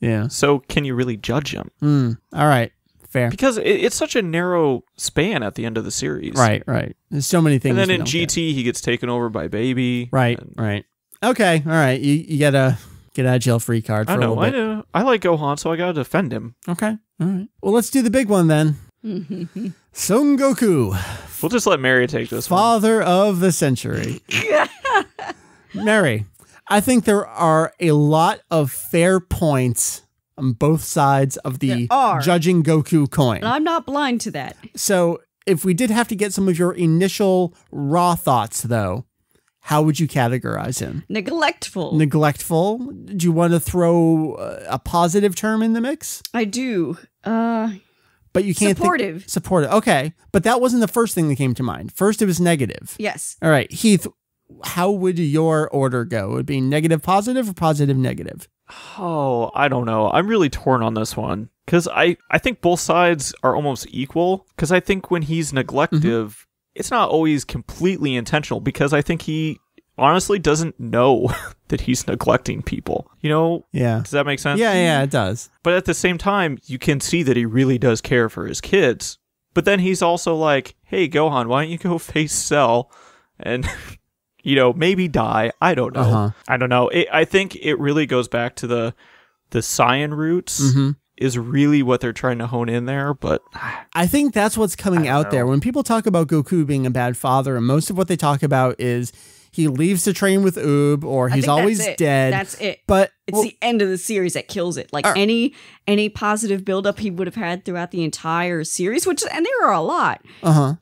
Yeah. So can you really judge him? Hmm. All right. Fair. Because it, it's such a narrow span at the end of the series. Right, right. There's so many things. And then in GT, get. he gets taken over by Baby. Right, and- right. Okay, all right. You you get a get out of jail free card for I a know, little I know. I like Gohan, so I gotta defend him. Okay, all right. Well, let's do the big one then. Son Goku, We'll just let Mary take this one. father of the century. Mary, I think there are a lot of fair points on both sides of the judging Goku coin. And I'm not blind to that. So, if we did have to get some of your initial raw thoughts, though, how would you categorize him? Neglectful. neglectful. Do you want to throw uh, a positive term in the mix? I do. Uh, But you can't think- supportive. supportive. Okay, but that wasn't the first thing that came to mind. First, it was negative. yes. All right, Heath. How would your order go? Would it be negative, positive, or positive, negative? Oh, I don't know. I'm really torn on this one because I I think both sides are almost equal. Because I think when he's neglective, Mm-hmm. it's not always completely intentional. Because I think he honestly doesn't know that he's neglecting people. You know? Yeah. Does that make sense? Yeah, yeah, it does. But at the same time, you can see that he really does care for his kids. But then he's also like, "Hey, Gohan, why don't you go face Cell and you know maybe die? I don't know. Uh-huh. I don't know. It, I think it really goes back to the the Saiyan roots Mm-hmm. is really what they're trying to hone in there. But I think that's what's coming out there. When people talk about Goku being a bad father, and most of what they talk about is he leaves to train with Oob, or he's always that's dead. That's it. but It's well, the end of the series that kills it. Like Are- any any positive buildup he would have had throughout the entire series, which and there are a lot. uh-huh.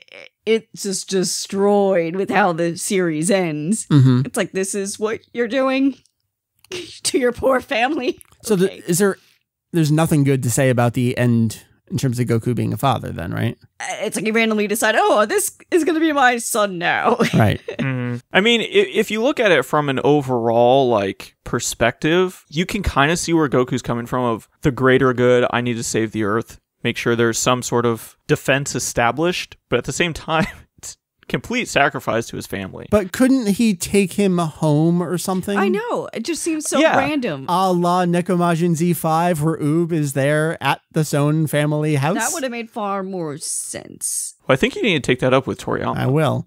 It's just destroyed with how the series ends. hmm It's like this is what you're doing to your poor family. So the, is there? There's nothing good to say about the end in terms of Goku being a father, then, right? Uh, it's like you randomly decide, oh, this is gonna be my son now. Right. mm, I mean, if you look at it from an overall like perspective, you can kind of see where Goku's coming from. Of the greater good, I need to save the Earth, make sure there's some sort of defense established. But at the same time, it's complete sacrifice to his family. But couldn't he take him home or something? I know. It just seems so Yeah. random. A la Nekomajin Z5, where Oob is there at the Son family house. that would have made far more sense. Well, I think you need to take that up with Toriyama. I will.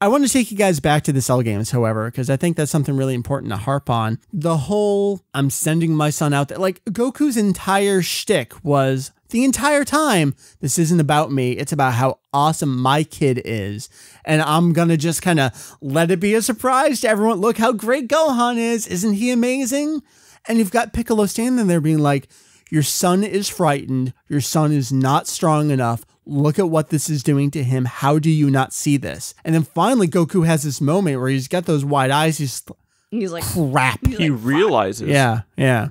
I want to take you guys back to the cell games, however, because I think that's something really important to harp on. The whole I'm sending my son out there, like Goku's entire shtick was the entire time, this isn't about me. It's about how awesome my kid is. And I'm going to just kind of let it be a surprise to everyone. Look how great Gohan is. Isn't he amazing? And you've got Piccolo standing there being like, your son is frightened. Your son is not strong enough. Look at what this is doing to him. How do you not see this? And then finally, Goku has this moment where he's got those wide eyes. He's And he's like, crap. he realizes. Yeah, yeah.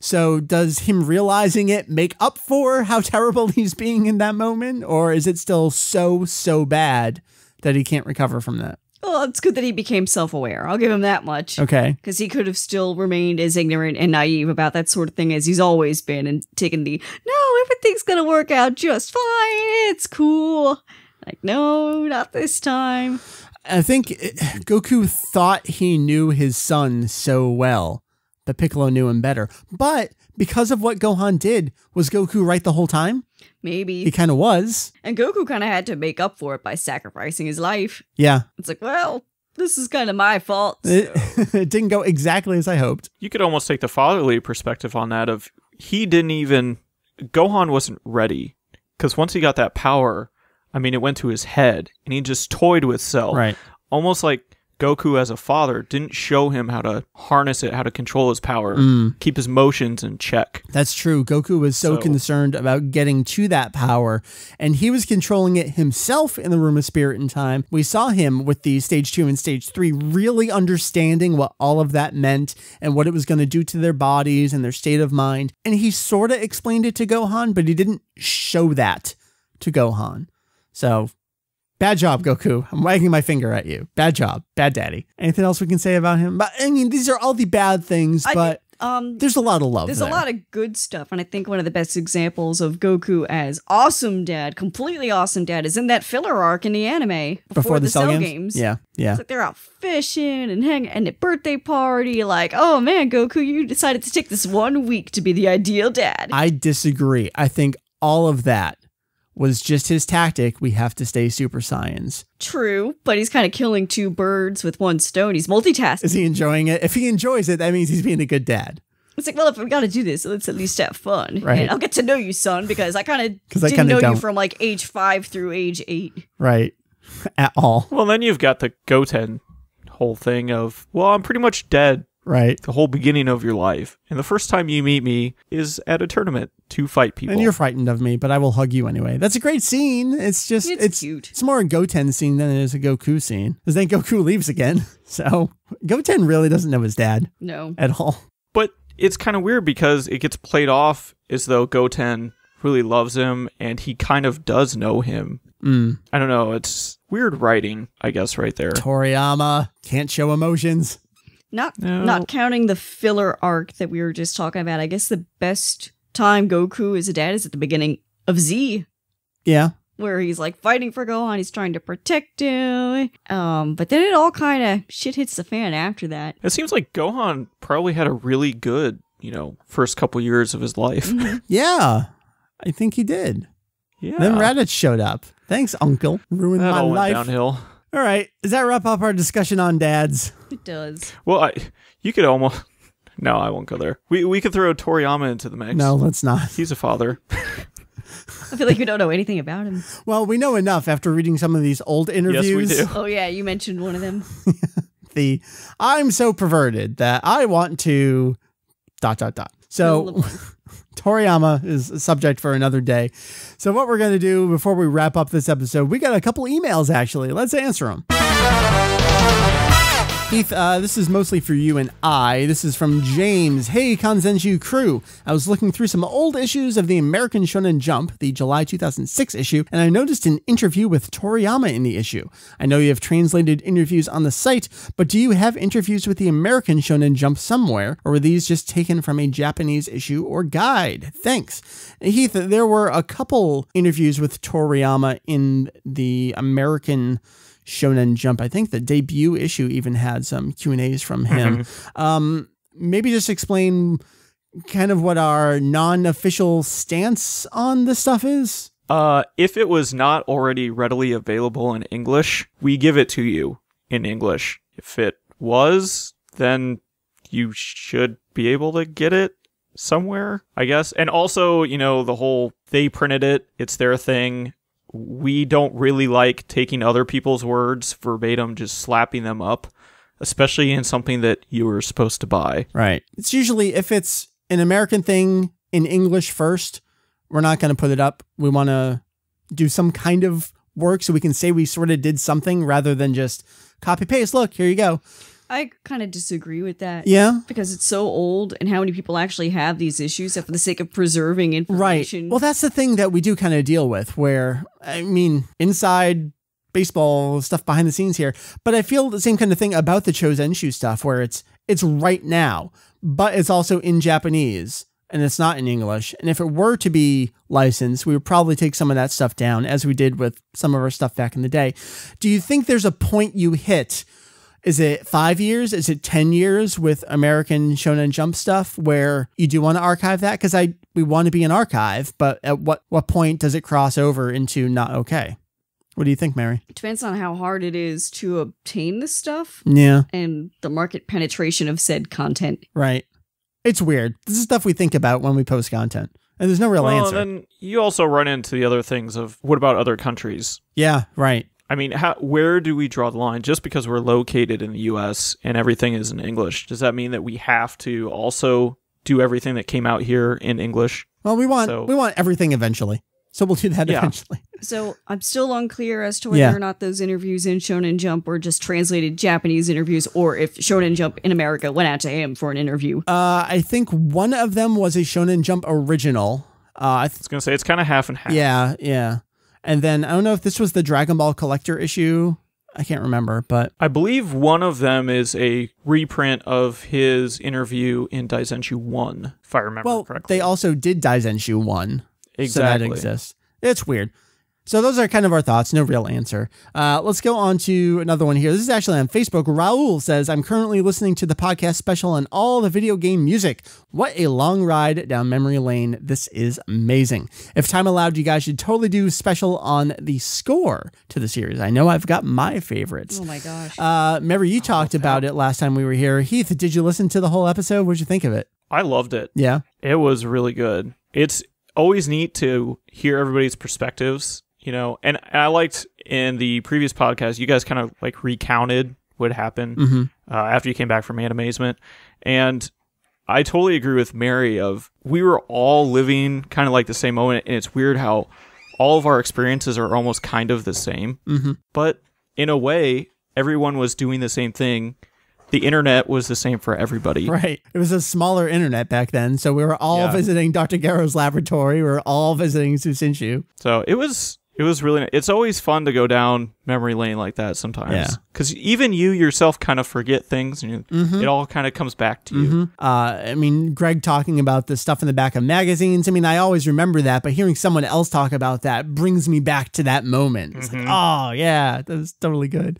So does him realizing it make up for how terrible he's being in that moment? Or is it still so, so bad that he can't recover from that? well, it's good that he became self aware. I'll give him that much. Okay. Because he could have still remained as ignorant and naive about that sort of thing as he's always been and taken the, no, everything's going to work out just fine. It's cool. Like, no, not this time. I think Goku thought he knew his son so well, but Piccolo knew him better. But because of what Gohan did, was Goku right the whole time? Maybe. He kind of was. And Goku kind of had to make up for it by sacrificing his life. Yeah. It's like, well, this is kind of my fault. It, so- it didn't go exactly as I hoped. You could almost take the fatherly perspective on that of he didn't even Gohan wasn't ready because once he got that power, I mean, it went to his head and he just toyed with Cell. Right. Almost like Goku as a father didn't show him how to harness it, how to control his power, Mm. keep his motions in check. That's true. Goku was so, So- concerned about getting to that power, and he was controlling it himself in the Room of Spirit and Time. We saw him with the stage two and stage three really understanding what all of that meant and what it was going to do to their bodies and their state of mind. And he sort of explained it to Gohan, but he didn't show that to Gohan. So. Bad job, Goku. I'm wagging my finger at you. Bad job. Bad daddy. Anything else we can say about him? But I mean, these are all the bad things, I- but Um, there's a lot of love There's there. a lot of good stuff, and I think one of the best examples of Goku as awesome dad, completely awesome dad, is in that filler arc in the anime before, the, cell, games. Yeah, yeah. It's like they're out fishing and hang and a birthday party. Like, oh man, Goku, you decided to take this one week to be the ideal dad. I disagree. I think all of that was just his tactic. We have to stay Super Saiyan. True, but he's kind of killing two birds with one stone. He's multitasking. Is he enjoying it? If he enjoys it, that means he's being a good dad. It's like, well, if we got to do this, let's at least have fun. Right. And I'll get to know you, son, because I kind of 'Cause I didn't kinda know you don't. from like age five through age eight. Right. At all. Well, then you've got the Goten whole thing of, well, I'm pretty much dead Right. the whole beginning of your life. And the first time you meet me is at a tournament to fight people. And you're frightened of me, but I will hug you anyway. That's a great scene. It's just It's it's cute. It's more a Goten scene than it is a Goku scene. Because then Goku leaves again. So Goten really doesn't know his dad No. at all. But it's kind of weird because it gets played off as though Goten really loves him and he kind of does know him. Mm. I don't know. It's weird writing, I guess, right there. Toriyama can't show emotions. Not No. not counting the filler arc that we were just talking about. I guess the best time Goku is a dad is at the beginning of Z, Yeah. where he's like fighting for Gohan. He's trying to protect him. Um, but then it all kind of shit hits the fan after that. It seems like Gohan probably had a really good, you know, first couple years of his life. Yeah. I think he did. yeah. Then Raditz showed up. Thanks, Uncle. Ruined that my all went life. downhill. All right. Does that wrap up our discussion on dads? It does. Well, I, you could almost. No, I won't go there. We we could throw Toriyama into the mix. No, let's not. he's a father. I feel like we don't know anything about him. Well, we know enough after reading some of these old interviews. Yes, we do. Oh yeah, you mentioned one of them. The I'm so perverted that I want to dot dot dot. So blank. Toriyama is a subject for another day. So what we're going to do before we wrap up this episode, we got a couple emails actually. Let's answer them. Keith, uh, this is mostly for you and I. This is from James. Hey, Kanzenshuu crew. I was looking through some old issues of the American Shonen Jump, the July 2006 issue, and I noticed an interview with Toriyama in the issue. I know you have translated interviews on the site, but do you have interviews with the American Shonen Jump somewhere, or were these just taken from a Japanese issue or guide? Thanks. Heath, there were a couple interviews with Toriyama in the American Shonen Jump. I think the debut issue even had some Q and A's from him. Um, maybe just explain kind of what our non-official stance on this stuff is. Uh, if it was not already readily available in English, we give it to you in English. If it was, then you should be able to get it somewhere, I guess. And also, you know, the whole they printed it, it's their thing. We don't really like taking other people's words verbatim, just slapping them up, especially in something that you were supposed to buy. Right. It's usually if it's an American thing in English first, we're not going to put it up. We want to do some kind of work so we can say we sort of did something rather than just copy paste. Look, here you go. I kind of disagree with that. Yeah. Because it's so old, and how many people actually have these issues for the sake of preserving information. Right. Well, that's the thing that we do kind of deal with where, I mean, inside baseball stuff behind the scenes here, but I feel the same kind of thing about the Chozenshu stuff where it's it's right now, but it's also in Japanese and it's not in English. And if it were to be licensed, we would probably take some of that stuff down as we did with some of our stuff back in the day. Do you think there's a point you hit is it five years? Is it ten years with American Shonen Jump stuff where you do want to archive that? Because I we want to be an archive, but at what what point does it cross over into not okay? What do you think, Mary? it depends on how hard it is to obtain this stuff Yeah, and the market penetration of said content. right. It's weird. This is stuff we think about when we post content, and there's no real well, answer. and then you also run into the other things of what about other countries? yeah, right. I mean, how, where do we draw the line? Just because we're located in the U.S. and everything is in English, does that mean that we have to also do everything that came out here in English? Well, we want So- we want everything eventually, so we'll do that Yeah. eventually. So I'm still unclear as to whether Yeah. or not those interviews in Shonen Jump were just translated Japanese interviews, or if Shonen Jump in America went out to him for an interview. Uh, I think one of them was a Shonen Jump original. Uh, I th- I was gonna say it's kind of half and half. yeah, yeah. And then I don't know if this was the Dragon Ball Collector issue. I can't remember, but I believe one of them is a reprint of his interview in Daizenshuu One, if I remember well, correctly. they also did Daizenshuu one, so that exists. It's weird. So those are kind of our thoughts. No real answer. Uh, let's go on to another one here. This is actually on Facebook. Raul says, "I'm currently listening to the podcast special on all the video game music. What a long ride down memory lane! This is amazing. If time allowed, you guys should totally do a special on the score to the series. I know I've got my favorites. Oh my gosh. Uh, Mary, you talked about it last time we were here. Heath, did you listen to the whole episode? What'd you think of it? I loved it. Yeah. It was really good. It's always neat to hear everybody's perspectives, you know. And I liked in the previous podcast, you guys kind of like recounted what happened Mm-hmm. uh, after you came back from amazement, and I totally agree with Mary. Of we were all living kind of like the same moment, and it's weird how all of our experiences are almost kind of the same, Mm-hmm. but in a way, everyone was doing the same thing. The internet was the same for everybody. Right. It was a smaller internet back then, so we were all Yeah. visiting Dr. Gero's laboratory. We were all visiting Susinshu. So it was it was really it's always fun to go down memory lane like that sometimes. Yeah. Cuz even you yourself kind of forget things and you, Mm-hmm. it all kind of comes back to you. Uh, I mean, Greg talking about the stuff in the back of magazines. I mean, I always remember that, but hearing someone else talk about that brings me back to that moment. It's like, oh, yeah, that's totally good.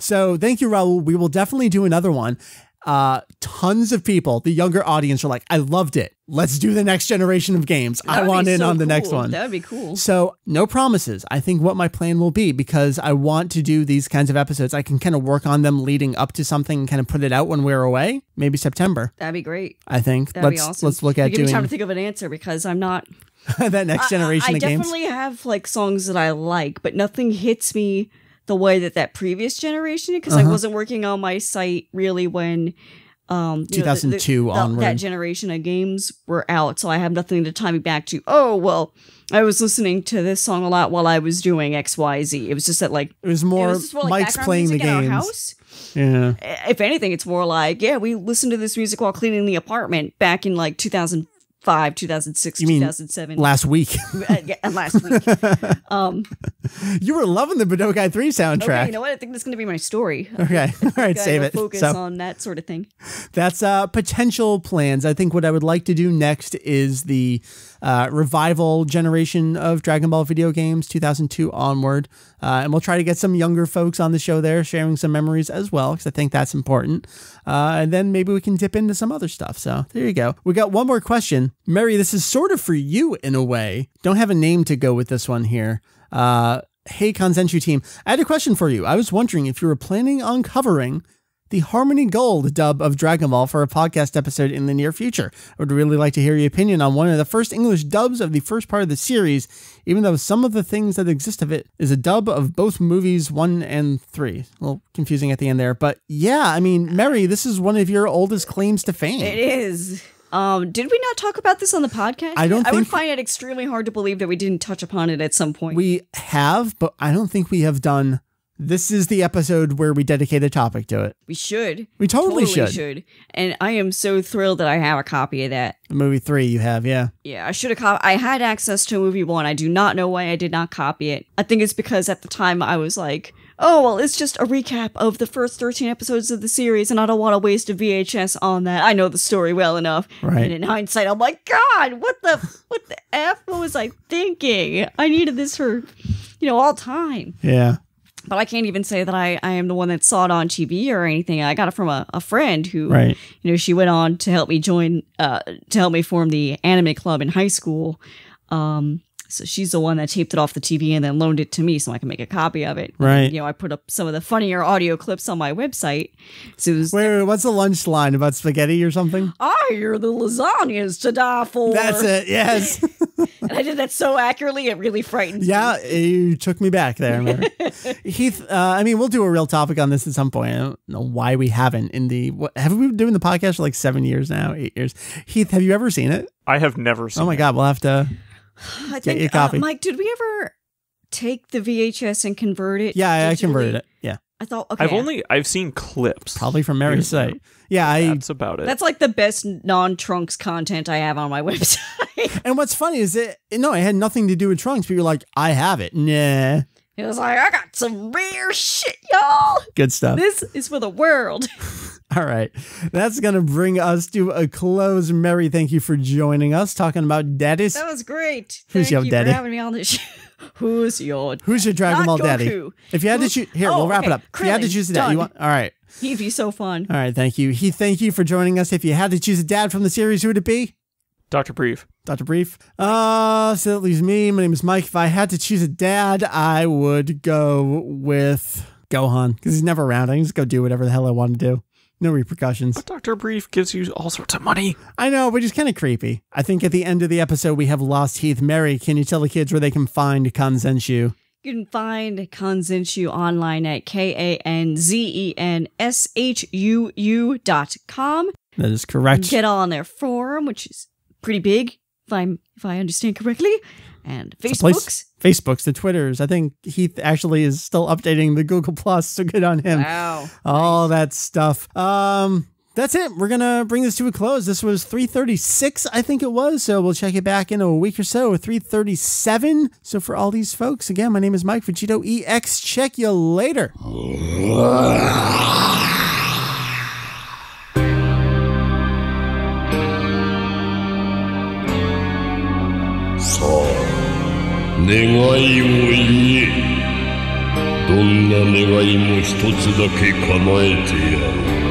So thank you, Raul. We will definitely do another one. Uh, tons of people, the younger audience, are like, I loved it. Let's do the next generation of games. I That would want in so on the next one. That would be cool. So, no promises. I think what my plan will be because I want to do these kinds of episodes. I can kind of work on them leading up to something and kind of put it out when we're away. Maybe September, That'd be great. I think. That'd let's be awesome. let's look You at give me time to think of an answer because I'm not. that next generation I, I of games. definitely have like songs that I like, but nothing hits me the way that that previous generation because Uh-huh. I wasn't working on my site really when um you know, the- the- 2002 onward. that generation of games were out so I have nothing to tie me back to oh well I was listening to this song a lot while I was doing XYZ it was just that like It was it more was just more like Mike's playing the music in our games. house Yeah. if anything, it's more like, yeah, we listened to this music while cleaning the apartment back in like 2005, 2006, You mean 2007. Last week, Uh, yeah, last week. um, you were loving the Budokai 3 soundtrack. okay, you know what? I think that's going to be my story. Okay. All right, save it. Focus So on that sort of thing. that's uh, potential plans. I think what I would like to do next is the uh, revival generation of Dragon Ball video games, 2002 onward. Uh, and we'll try to get some younger folks on the show there, sharing some memories as well, because I think that's important. Uh, and then maybe we can dip into some other stuff. So there you go. We got one more question. Mary, this is sort of for you in a way. Don't have a name to go with this one here. Uh, hey, Kanzenshuu team, I had a question for you. I was wondering if you were planning on covering the Harmony Gold dub of Dragon Ball for a podcast episode in the near future. I would really like to hear your opinion on one of the first English dubs of the first part of the series, even though some of the things that exist of it is a dub of both movies one and three. A little confusing at the end there, but yeah, I mean, Mary, this is one of your oldest claims to fame. It is. Um, did we not talk about this on the podcast? I don't I would find it extremely hard to believe that we didn't touch upon it at some point. We have, but I don't think we have done. This is the episode where we dedicate a topic to it. We should. We totally should. And I am so thrilled that I have a copy of that. Movie three, you have, yeah. Yeah, I should have. Co- I had access to movie one. I do not know why I did not copy it. I think it's because at the time I was like, "Oh well, it's just a recap of the first thirteen episodes of the series, and I don't want to waste a VHS on that. I know the story well enough." Right. And in hindsight, I'm like, "God, what the what the f? What was I thinking? I needed this for, you know, all time." Yeah. But I can't even say that I, I am the one that saw it on TV or anything. I got it from a, a friend who, Right. you know, she went on to help me join, uh, to help me form the anime club in high school. Um, So she's the one that taped it off the TV and then loaned it to me so I can make a copy of it. Right. You know, I put up some of the funnier audio clips on my website. So it was, Wait, wait, what's the lunch line about spaghetti or something? I hear the lasagnas to die for. That's it. Yes. And I did that so accurately, it really frightened me. yeah, you took me back there, Heath. Uh, I mean, we'll do a real topic on this at some point. I don't know why we haven't. In the what, have we been doing the podcast for like seven years now, eight years? Heath, have you ever seen it? I have never seen. Oh my it. god, we'll have to. I Get your think, copy. Uh, Mike, did we ever take the VHS and convert it? Yeah, I, I digitally? converted it. Yeah, I thought, okay. I've only I've seen clips. probably from Mary's site. Yeah, I. That's about it. That's like the best non trunks content I have on my website. And what's funny is that no, it had nothing to do with trunks. But you're like, I have it. Nah, it was like, I got some rare shit, y'all. good stuff. This is for the world. All right. That's going to bring us to a close. Mary, thank you for joining us talking about daddies. That was great. Who's Thank your you daddy? for having me on the show. Who's your Who's your Dragon Not Ball daddy? If you had to choose, here, Oh, we'll wrap it okay. up. If you had to choose a dad, you want, all right. He'd be so fun. All right. Thank you. He, thank you for joining us. If you had to choose a dad from the series, who would it be? Doctor Brief. Dr. Brief. Uh, so that leaves me. My name is Mike. If I had to choose a dad, I would go with Gohan because he's never around. I can just go do whatever the hell I want to do. No repercussions. But Doctor Brief gives you all sorts of money. I know, but he's kind of creepy. I think at the end of the episode, we have lost Heath. Mary, can you tell the kids where they can find Kanzenshuu? You can find Kanzenshuu online at K A N Z E N S H U U dot com. That is correct. Get on their forum, which is pretty big, if I'm if I understand correctly. And It's a place- Facebooks. Facebooks, the Twitters. I think Heath actually is still updating the Google Plus, so good on him. Wow. All that stuff. Um, that's it. We're gonna bring this to a close. This was 336, I think it was. So we'll check it back in a week or so. 337. So for all these folks, again, my name is Mike Vegetto EX. Check you later. 願いを言え。どんな願いも一つだけ叶えてやろう。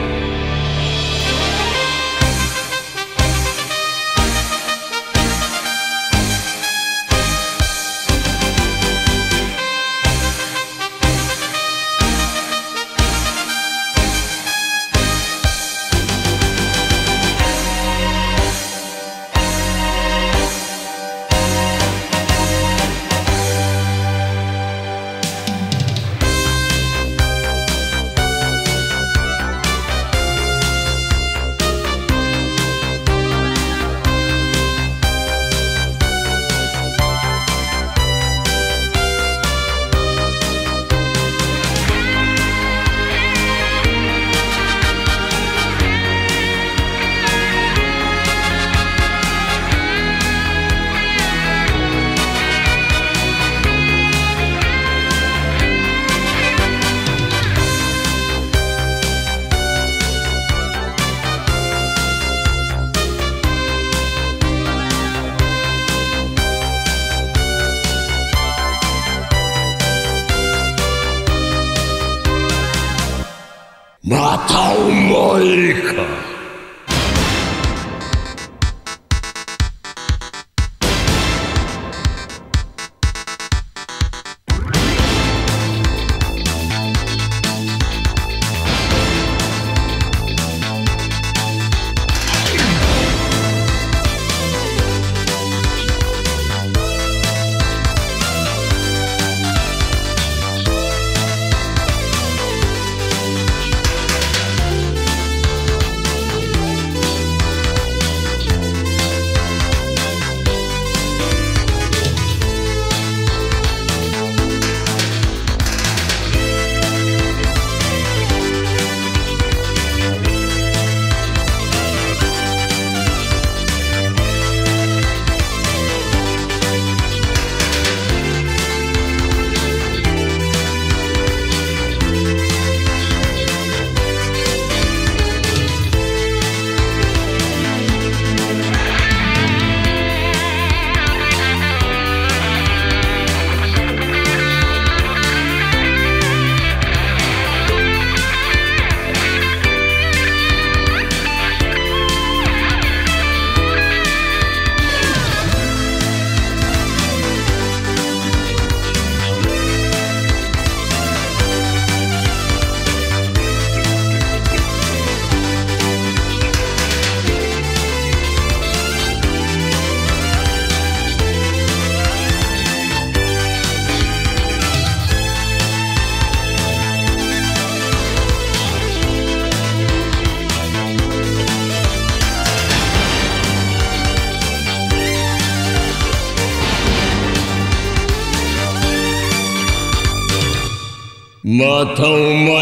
Matoma.